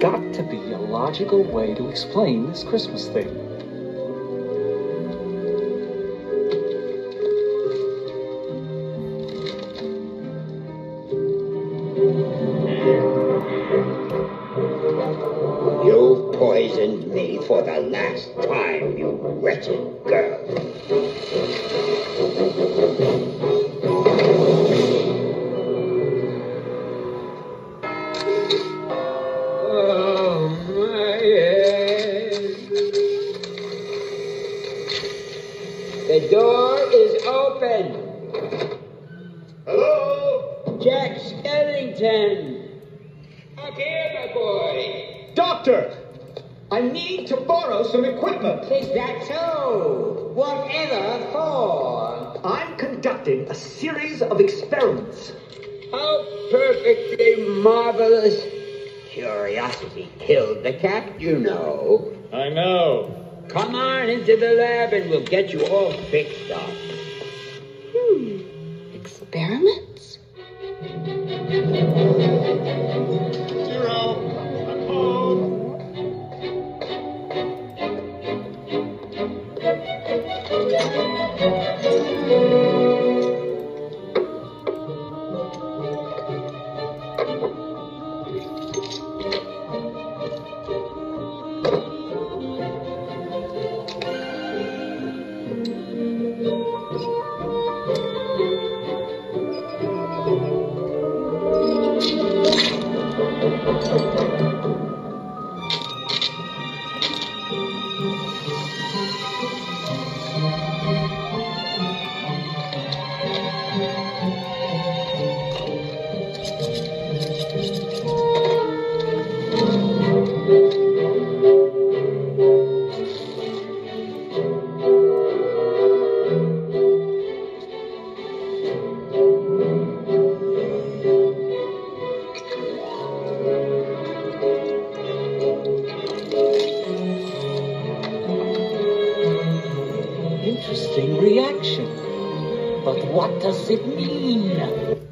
Got to be a logical way to explain this Christmas thing. You've poisoned me for the last time, you wretched girl. The door is open. Hello? Jack Skellington. Come here, my boy. Doctor, I need to borrow some equipment. Is that so? Whatever for? I'm conducting a series of experiments. How perfectly marvelous. Curiosity killed the cat, you know. I know. Come on into the lab and we'll get you all fixed up. Hmm. Experiments? Interesting reaction. But what does it mean?